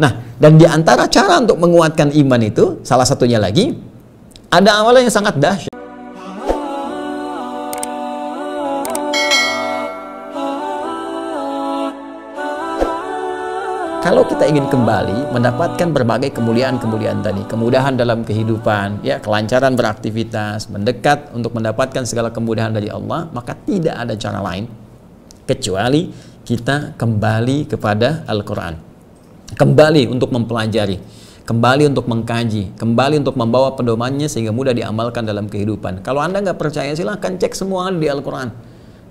Nah, dan di antara cara untuk menguatkan iman itu, salah satunya lagi, ada amalan yang sangat dahsyat. Kalau kita ingin kembali mendapatkan berbagai kemuliaan-kemuliaan tadi, kemudahan dalam kehidupan, ya, kelancaran beraktivitas, mendekat untuk mendapatkan segala kemudahan dari Allah, maka tidak ada cara lain kecuali kita kembali kepada Al-Qur'an. Kembali untuk mempelajari, kembali untuk mengkaji, kembali untuk membawa pedomannya sehingga mudah diamalkan dalam kehidupan. Kalau Anda nggak percaya, silahkan cek semua di Al-Quran.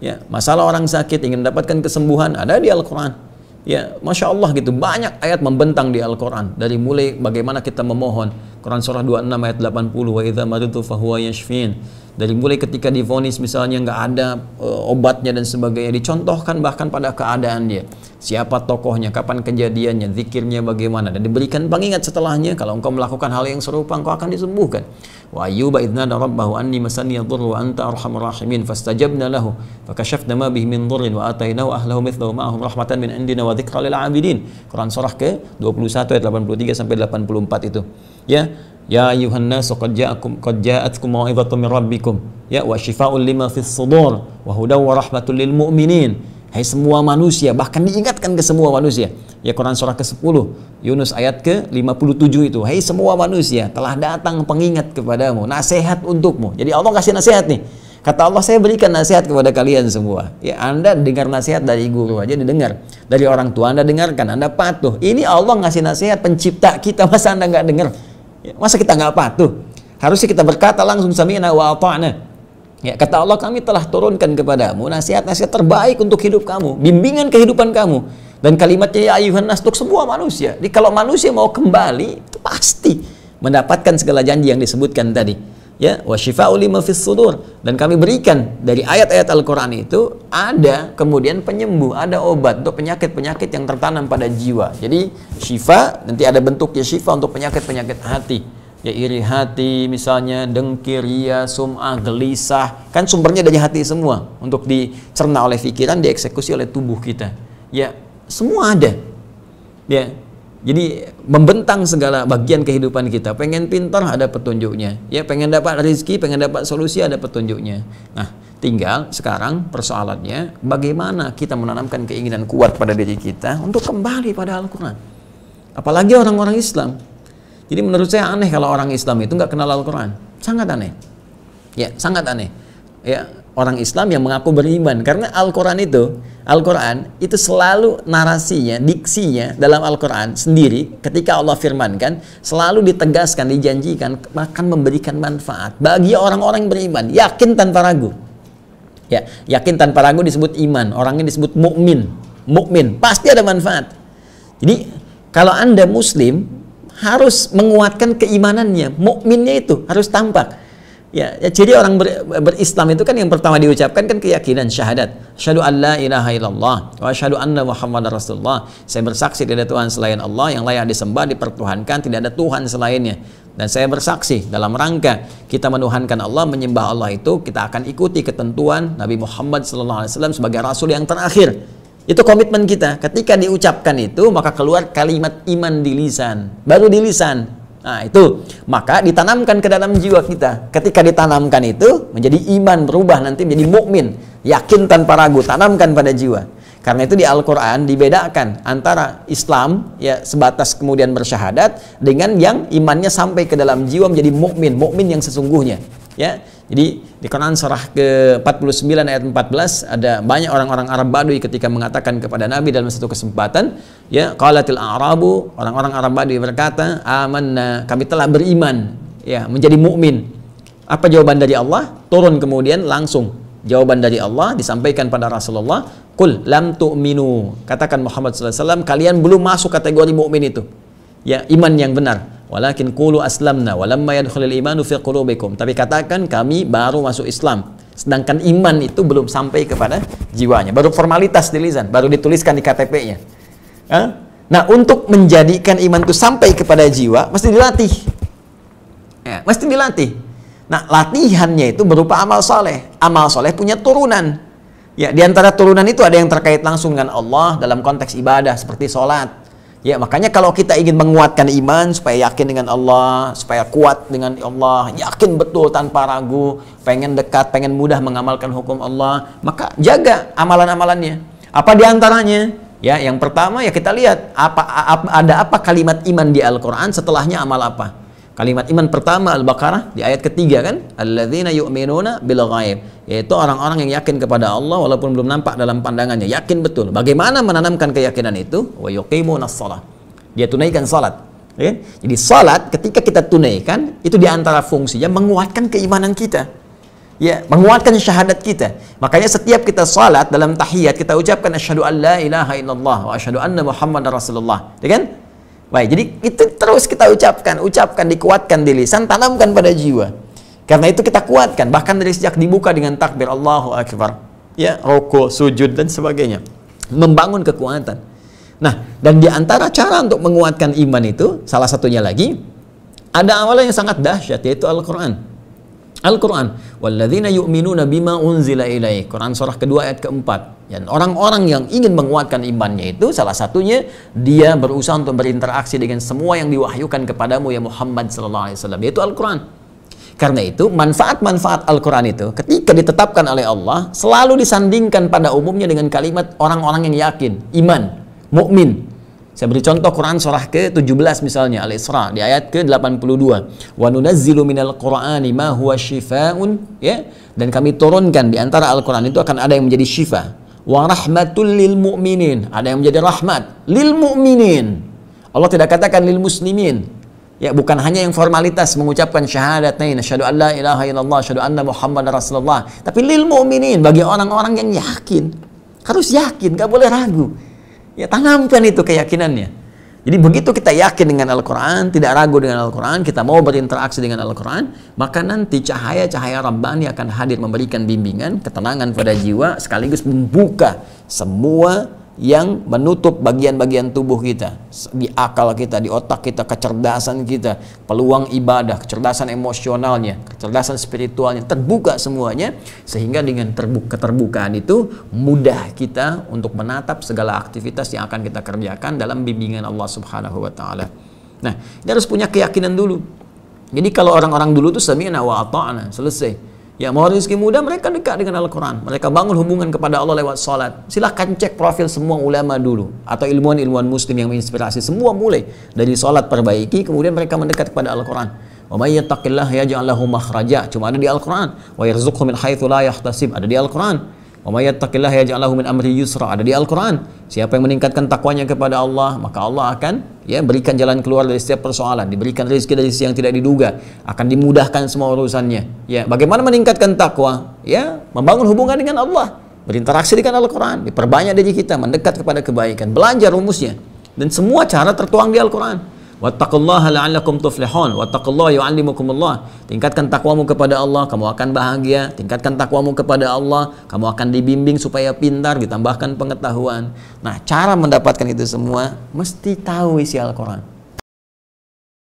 Ya, masalah orang sakit ingin mendapatkan kesembuhan ada di Al-Quran Ya, Masya Allah gitu, banyak ayat membentang di Al-Quran. Dari mulai bagaimana kita memohon. Quran Surah 26 ayat 80, Wa idha maritu fahuwa yashfin. Dari mulai ketika divonis misalnya nggak ada uh, obatnya dan sebagainya. Dicontohkan bahkan pada keadaan dia. Siapa tokohnya, kapan kejadiannya, zikirnya bagaimana. Dan diberikan pengingat setelahnya, kalau engkau melakukan hal yang serupa, engkau akan disembuhkan. Wa ayyuba idna rabbahu anni masani yadhurru wa anta arhamur rahimin fastajabna lahu fakashafna ma bihi min dhurrin wa atainahu ahlahu mithlahu ma'ahum rahmatan min indina wa dzikra lil 'abidin. Quran surah ke 21 ayat 83 sampai 84 itu. Ya, ya ayuhan nas qad ja'akum qad ja'atkum mau'izatun min rabbikum ya wa shifaa'un lima fis sudur wa hudaw wa rahmatul lil mu'minin Hai semua manusia, bahkan diingatkan ke semua manusia. Ya Quran surah ke-10, Yunus ayat ke-57 itu. Hai semua manusia, telah datang pengingat kepadamu, nasihat untukmu. Jadi Allah kasih nasihat nih. Kata Allah, saya berikan nasihat kepada kalian semua. Ya, Anda dengar nasihat dari guru aja didengar. Dari orang tua Anda dengarkan, Anda patuh. Ini Allah ngasih nasihat pencipta kita, masa Anda nggak dengar? Ya, masa kita nggak patuh? Harusnya kita berkata langsung sami'na wa ata'na. Ya, kata Allah kami telah turunkan kepadamu nasihat-nasihat terbaik untuk hidup kamu, bimbingan kehidupan kamu. Dan kalimatnya ya ayuhan nas untuk semua manusia. Jadi kalau manusia mau kembali, itu pasti mendapatkan segala janji yang disebutkan tadi. Ya, wa lima fis sudur. Dan kami berikan dari ayat-ayat Al-Qur'an itu ada kemudian penyembuh, ada obat untuk penyakit-penyakit yang tertanam pada jiwa. Jadi syifa nanti ada bentuknya syifa untuk penyakit-penyakit hati ya iri hati misalnya dengki ria sum'ah gelisah kan sumbernya dari hati semua untuk dicerna oleh pikiran dieksekusi oleh tubuh kita ya semua ada ya jadi membentang segala bagian kehidupan kita pengen pintar ada petunjuknya ya pengen dapat rezeki pengen dapat solusi ada petunjuknya nah tinggal sekarang persoalannya bagaimana kita menanamkan keinginan kuat pada diri kita untuk kembali pada Al-Quran apalagi orang-orang Islam jadi menurut saya aneh kalau orang Islam itu nggak kenal Al-Quran. Sangat aneh. Ya, sangat aneh. Ya, orang Islam yang mengaku beriman karena Al-Quran itu Al-Quran itu selalu narasinya, diksinya dalam Al-Quran sendiri ketika Allah firmankan selalu ditegaskan, dijanjikan akan memberikan manfaat bagi orang-orang beriman, yakin tanpa ragu. Ya, yakin tanpa ragu disebut iman, orangnya disebut mukmin. Mukmin pasti ada manfaat. Jadi kalau Anda muslim, harus menguatkan keimanannya, mukminnya itu harus tampak. Ya, ya jadi orang ber, berislam itu kan yang pertama diucapkan kan keyakinan syahadat. Asyhadu an la ilaha illallah wa asyhadu anna muhammadar rasulullah. Saya bersaksi tidak ada Tuhan selain Allah yang layak disembah, dipertuhankan, tidak ada Tuhan selainnya. Dan saya bersaksi dalam rangka kita menuhankan Allah, menyembah Allah itu kita akan ikuti ketentuan Nabi Muhammad SAW sebagai rasul yang terakhir itu komitmen kita. Ketika diucapkan itu, maka keluar kalimat iman di lisan. Baru di lisan. Nah, itu. Maka ditanamkan ke dalam jiwa kita. Ketika ditanamkan itu, menjadi iman, berubah nanti menjadi mukmin, Yakin tanpa ragu, tanamkan pada jiwa. Karena itu di Al-Quran dibedakan antara Islam ya sebatas kemudian bersyahadat dengan yang imannya sampai ke dalam jiwa menjadi mukmin, mukmin yang sesungguhnya. Ya, jadi di Quran surah ke-49 ayat 14 ada banyak orang-orang Arab Badui ketika mengatakan kepada Nabi dalam satu kesempatan, ya qalatil a'rabu, orang-orang Arab Badui berkata, "Amanna, kami telah beriman." Ya, menjadi mukmin. Apa jawaban dari Allah? Turun kemudian langsung jawaban dari Allah disampaikan pada Rasulullah, "Qul lam tu'minu." Katakan Muhammad wasallam, kalian belum masuk kategori mukmin itu. Ya, iman yang benar. Walakin qulu aslamna walamma yadkhulul imanu fi qulubikum. Tapi katakan kami baru masuk Islam. Sedangkan iman itu belum sampai kepada jiwanya. Baru formalitas di lisan, baru dituliskan di KTP-nya. Nah, untuk menjadikan iman itu sampai kepada jiwa, mesti dilatih. Ya, mesti dilatih. Nah, latihannya itu berupa amal soleh. Amal soleh punya turunan. Ya, di antara turunan itu ada yang terkait langsung dengan Allah dalam konteks ibadah seperti sholat, Ya, makanya kalau kita ingin menguatkan iman supaya yakin dengan Allah, supaya kuat dengan Allah, yakin betul tanpa ragu, pengen dekat, pengen mudah mengamalkan hukum Allah, maka jaga amalan-amalannya. Apa di antaranya? Ya, yang pertama ya kita lihat apa, apa ada apa kalimat iman di Al-Qur'an, setelahnya amal apa? Kalimat iman pertama Al-Baqarah di ayat ketiga kan, alladzina yu'minuna bil ghaib, yaitu orang-orang yang yakin kepada Allah walaupun belum nampak dalam pandangannya, yakin betul. Bagaimana menanamkan keyakinan itu? Wa yuqimunas shalah. Dia tunaikan salat. Ya? Jadi salat ketika kita tunaikan itu di antara fungsinya menguatkan keimanan kita. Ya, menguatkan syahadat kita. Makanya setiap kita salat dalam tahiyat kita ucapkan asyhadu an la ilaha illallah wa asyhadu anna muhammadar rasulullah. Ya kan? Baik, jadi itu terus kita ucapkan, ucapkan, dikuatkan di lisan, tanamkan pada jiwa. Karena itu kita kuatkan bahkan dari sejak dibuka dengan takbir Allahu Akbar, ya rokok, sujud dan sebagainya, membangun kekuatan. Nah, dan di antara cara untuk menguatkan iman itu salah satunya lagi ada awalnya yang sangat dahsyat yaitu Al-Qur'an. Al-Qur'an, walladzina yu'minuna bima unzila ilaih. Quran surah kedua ayat keempat. Dan orang-orang yang ingin menguatkan imannya itu salah satunya dia berusaha untuk berinteraksi dengan semua yang diwahyukan kepadamu ya Muhammad sallallahu alaihi wasallam yaitu Al-Qur'an. Karena itu manfaat-manfaat Al-Qur'an itu ketika ditetapkan oleh Allah selalu disandingkan pada umumnya dengan kalimat orang-orang yang yakin, iman, mukmin. Saya beri contoh Quran surah ke-17 misalnya Al-Isra di ayat ke-82. Wa nunazzilu minal Qur'ani ma huwa syifaa'un ya dan kami turunkan di antara Al-Qur'an itu akan ada yang menjadi syifa wa rahmatul lil mu'minin, ada yang menjadi rahmat lil mu'minin. Allah tidak katakan lil muslimin. Ya, bukan hanya yang formalitas mengucapkan syahadatain asyhadu an la ilaha illallah asyhadu anna muhammadar rasulullah, tapi lil mu'minin bagi orang-orang yang yakin. Harus yakin, gak boleh ragu. Ya tanamkan itu keyakinannya. Jadi begitu kita yakin dengan Al-Quran, tidak ragu dengan Al-Quran, kita mau berinteraksi dengan Al-Quran, maka nanti cahaya-cahaya Rabbani akan hadir memberikan bimbingan, ketenangan pada jiwa, sekaligus membuka semua yang menutup bagian-bagian tubuh kita, di akal kita, di otak kita, kecerdasan kita, peluang ibadah, kecerdasan emosionalnya, kecerdasan spiritualnya terbuka semuanya sehingga dengan terbuka keterbukaan itu mudah kita untuk menatap segala aktivitas yang akan kita kerjakan dalam bimbingan Allah Subhanahu wa taala. Nah, ini harus punya keyakinan dulu. Jadi kalau orang-orang dulu tuh sami'na wa ata'na, selesai Ya mau rezeki muda mereka dekat dengan Al-Quran. Mereka bangun hubungan kepada Allah lewat salat. Silahkan cek profil semua ulama dulu. Atau ilmuwan-ilmuwan muslim yang menginspirasi. Semua mulai. Dari salat perbaiki, kemudian mereka mendekat kepada Al-Quran. Cuma ada di Al-Quran. Wa yarzuqhu min haitsu la yahtasib. Ada di Al-Quran. Wa may yattaqillah yaj'al lahu min amri yusra. Ada di Al-Quran. Siapa yang meningkatkan takwanya kepada Allah, maka Allah akan ya berikan jalan keluar dari setiap persoalan, diberikan rezeki dari sisi yang tidak diduga, akan dimudahkan semua urusannya. Ya, bagaimana meningkatkan takwa? Ya, membangun hubungan dengan Allah, berinteraksi dengan Al-Qur'an, diperbanyak diri kita mendekat kepada kebaikan, belajar rumusnya. Dan semua cara tertuang di Al-Qur'an. Wattaqullaha la'allakum tuflihun. Wattaqullaha yu'allimukumullah. Tingkatkan takwamu kepada Allah, kamu akan bahagia. Tingkatkan takwamu kepada Allah, kamu akan dibimbing supaya pintar, ditambahkan pengetahuan. Nah, cara mendapatkan itu semua mesti tahu isi Al-Qur'an.